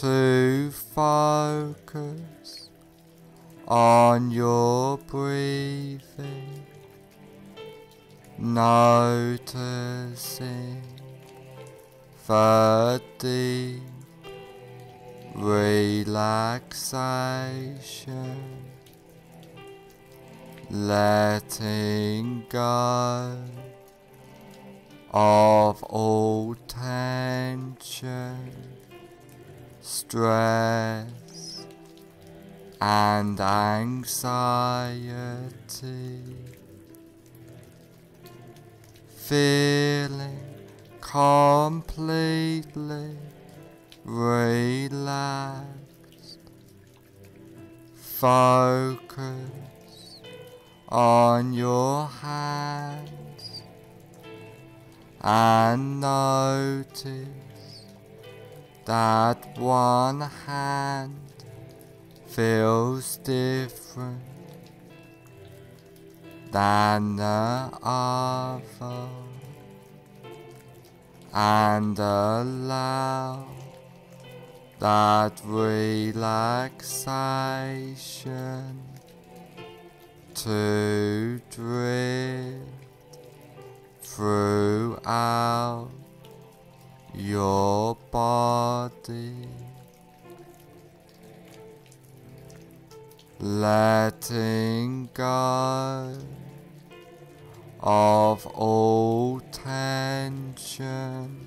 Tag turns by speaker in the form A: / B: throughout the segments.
A: to focus on your breathing, noticing the deep relaxation, letting go of all tension, stress, and anxiety, feeling completely relaxed. Focus on your hands and notice that one hand feels different than the other. And allow that relaxation to drift throughout letting go of all tension.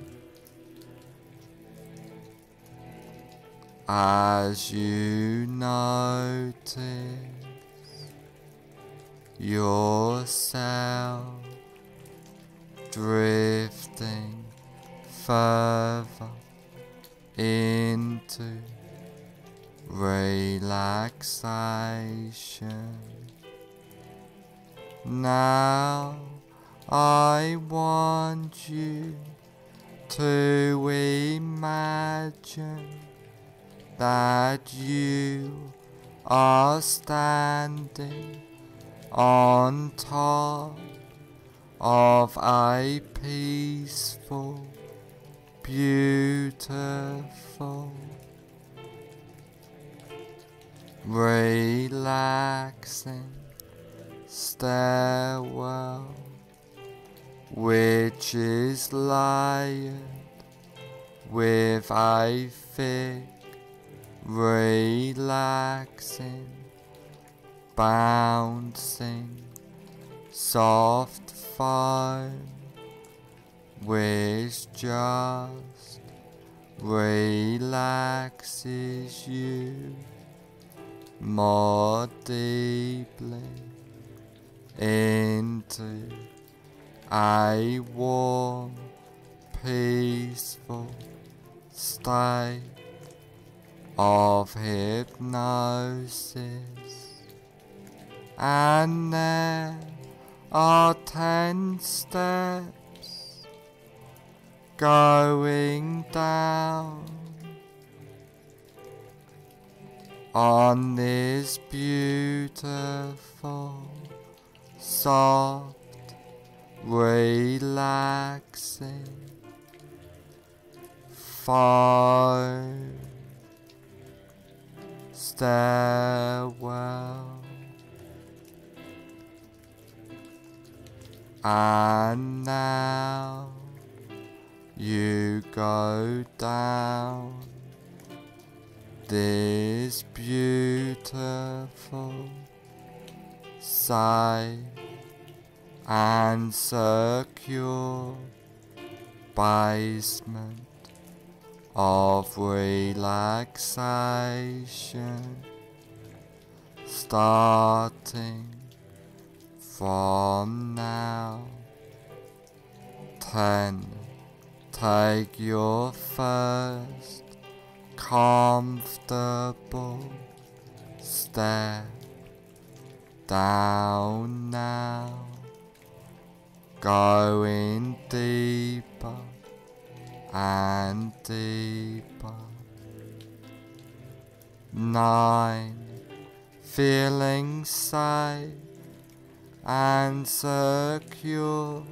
A: As you notice yourself drifting further into relaxation. Now I want you to imagine that you are standing on top of a peaceful, beautiful, relaxing stairwell which is layered with a thick, relaxing, bouncing, soft foam which just relaxes you more deeply into a warm, peaceful state of hypnosis. And there are ten steps going down on this beautiful, soft, relaxing foam stairwell. And now you go down this beautiful safe and secure basement of relaxation starting from now. Ten, Take your first comfortable step down now, going deeper and deeper. Nine, feeling safe and secure,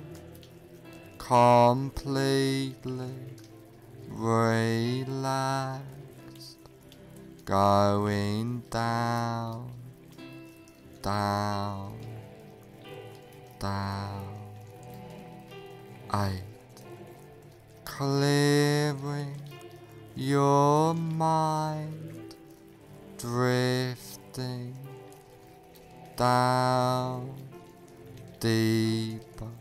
A: completely relaxed, going down, down, down. Eight, clearing your mind, drifting down deeper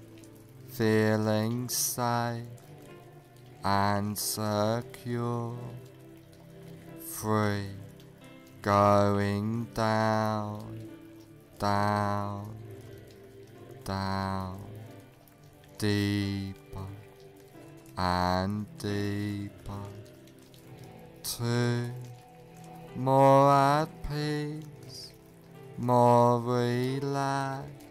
A: feeling safe and secure. free, going down, down, down, deeper and deeper. Two, more at peace, more relaxed,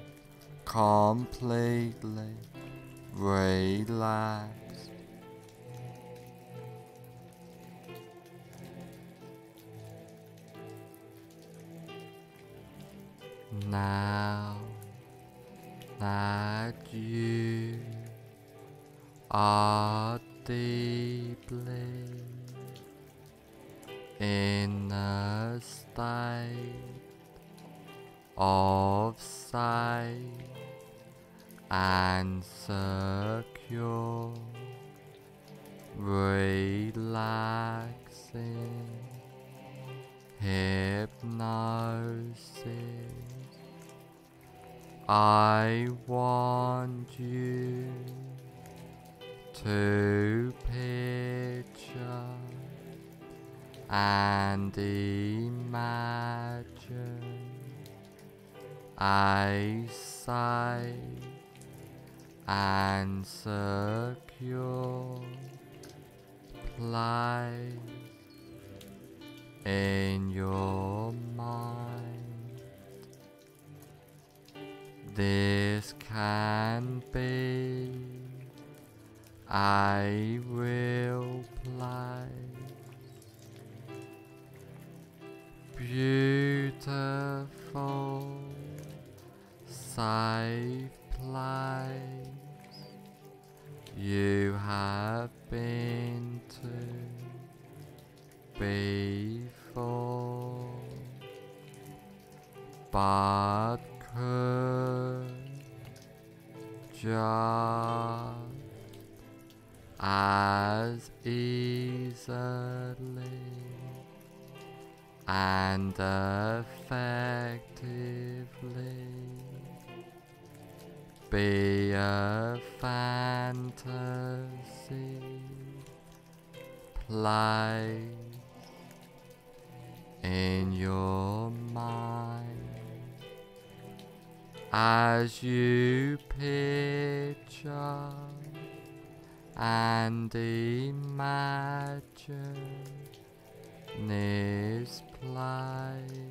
A: completely relaxed. Now that you are deeply in a state of safe and secure, relaxing hypnosis. I want you to picture and imagine a safe and secure place in your mind. This can be. A real place, beautiful, safe place you have been to before, but could just as easily and effectively be a fantasy place in your mind as you picture and imagine this place.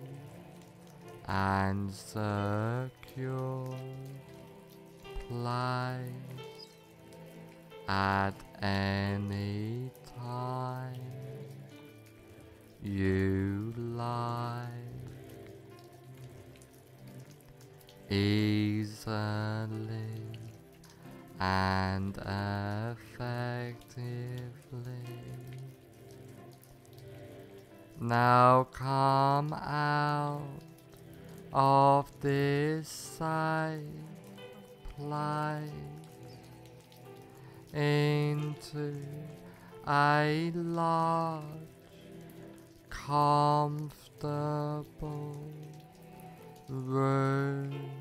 A: and secure place at any time you like easily and effectively. Now come out of this safe place into a large, comfortable room,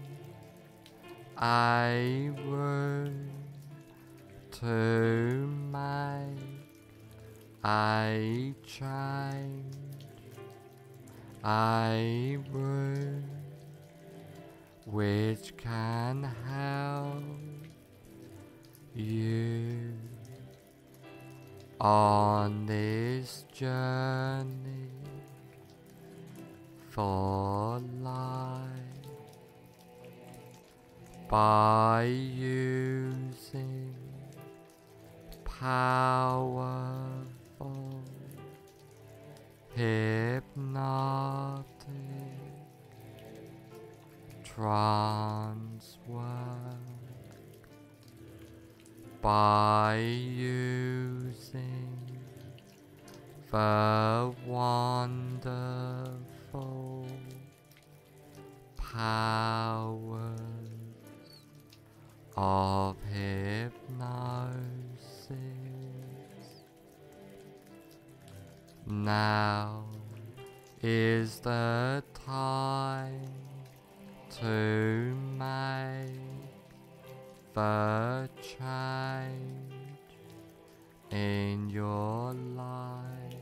A: I room to make a change, a room which can help you on this journey for life by using powerful hypnotic trance work by using the wonderful powers of hypnosis. Now is the time to make the change in your life.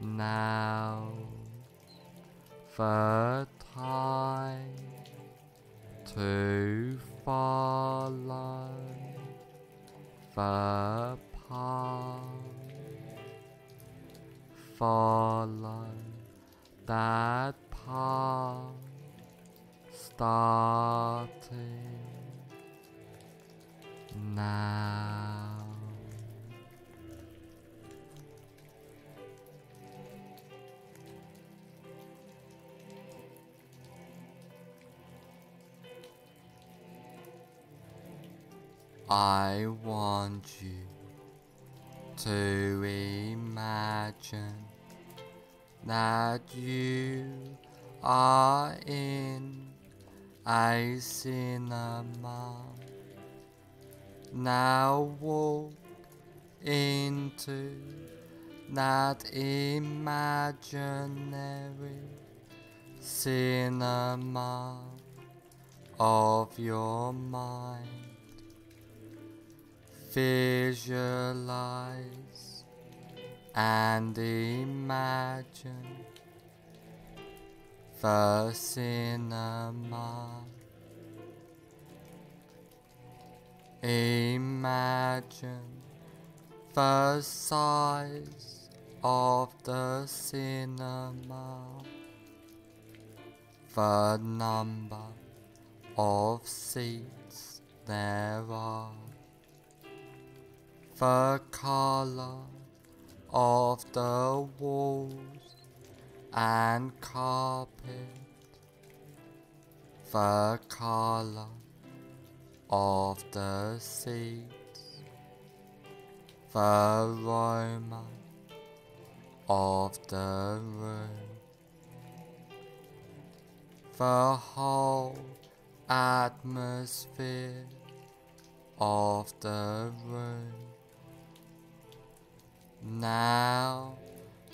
A: Now the time to follow the path. Follow that path starting now. I want you to imagine that you are in a cinema Now walk into that imaginary cinema of your mind. Visualize and imagine the cinema. Imagine the size of the cinema, the number of seats there are, the color of the walls and carpet, the color of the seats, the aroma of the room, the whole atmosphere of the room. Now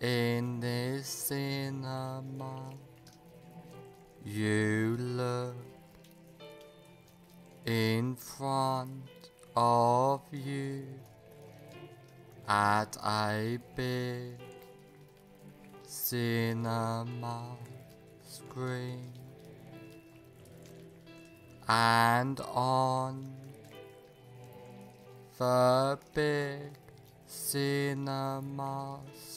A: in this cinema, you look in front of you at a big cinema screen. And on the big cinema screen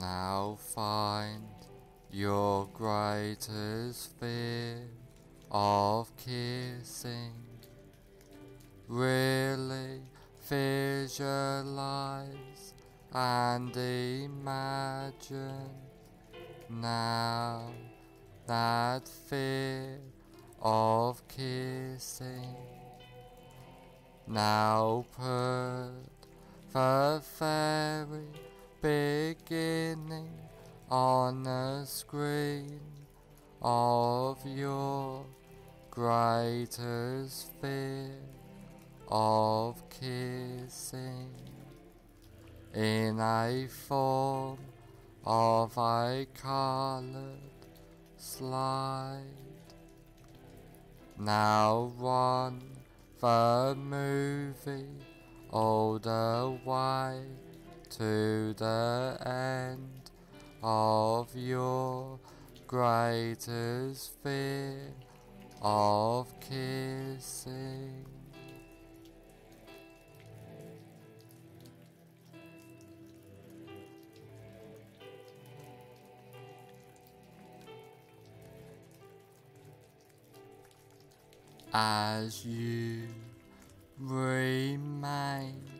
A: Now find your greatest fear of kissing. Really visualize and imagine now that fear of kissing. Now put the very beginning on the screen of your greatest fear of kissing in a form of a colored slide. Now run the movie all the way to the end of your greatest fear of kissing. As you remain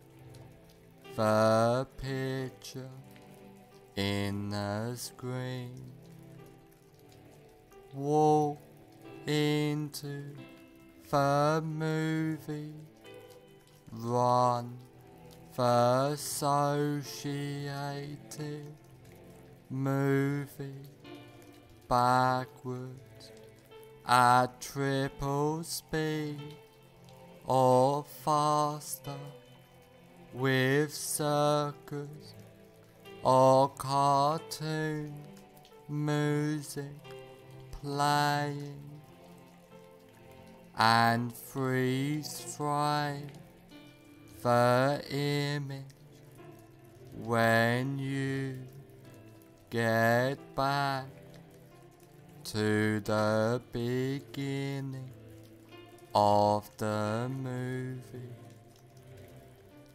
A: the picture in the screen. Walk into the movie. Run the associated movie backwards at triple speed or faster with circus or cartoon music playing and freeze frame the image when you get back to the beginning of the movie.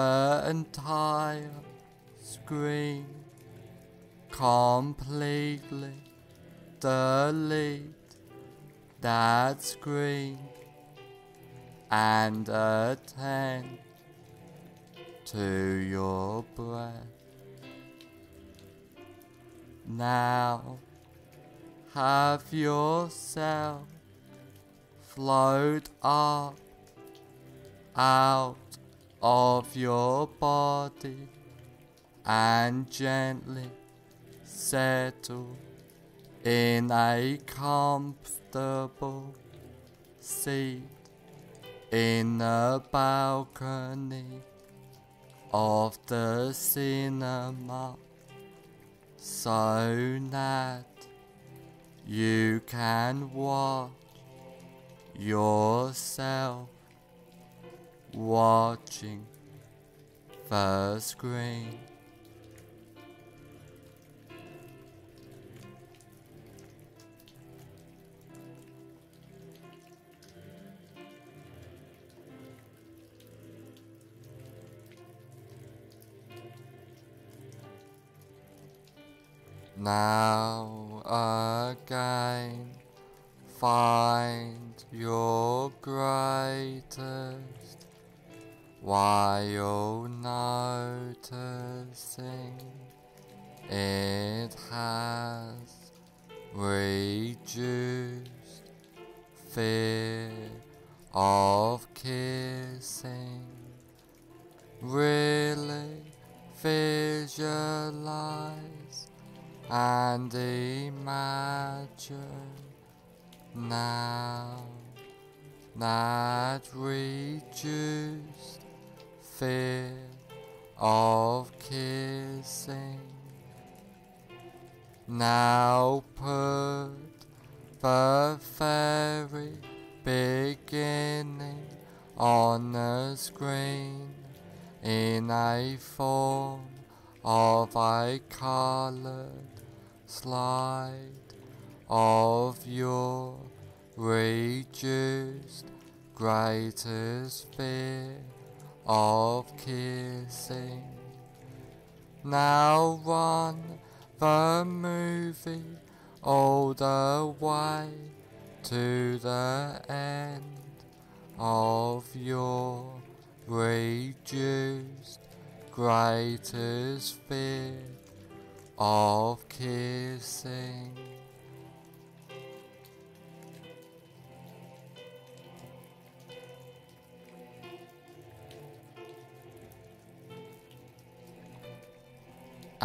A: entire screen completely delete that screen and attend to your breath. Now have yourself float up out of your body and gently settle in a comfortable seat in the balcony of the cinema so that you can watch yourself watching the screen. Now again, find your greatest while noticing it has reduced fear of kissing. Really visualize and imagine now that reduced fear of kissing. Now put the very beginning on the screen in a form of a colored slide of your reduced greatest fear of kissing. Now run the movie all the way to the end of your reduced greatest fear of kissing.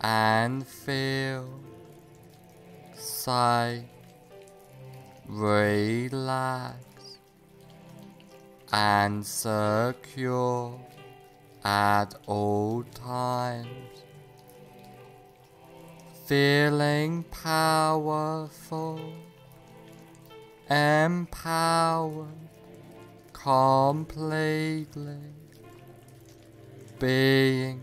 A: and feel sigh, relax, and secure at all times. Feeling powerful, empowered completely, being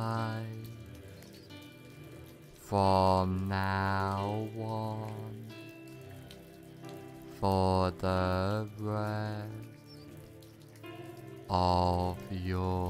A: place from now on for the rest of your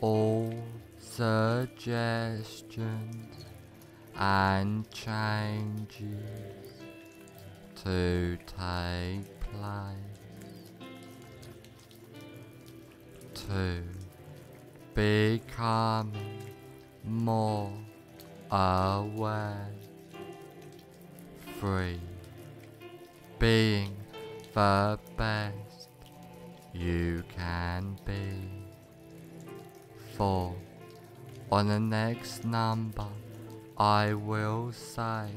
A: all suggestions and changes to take place. Two, becoming more aware. free being the best you can be. Four, on the next number, I will say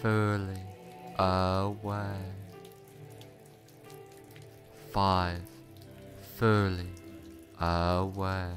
A: fully aware. Five, fully aware.